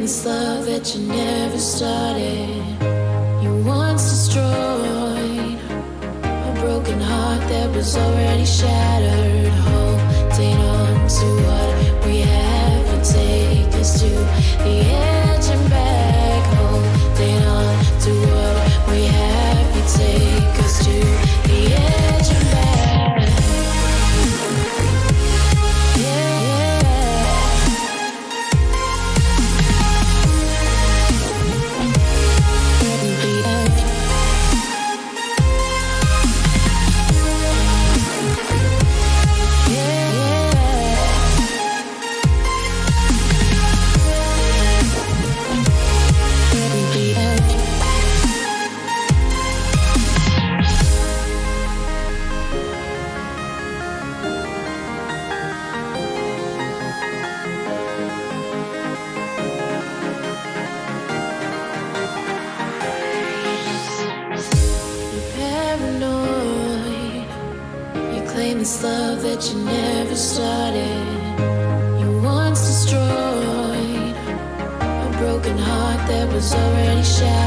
this love that you never started. You once destroyed a broken heart that was already shattered. claim this love that you never started. You once destroyed a broken heart that was already shattered.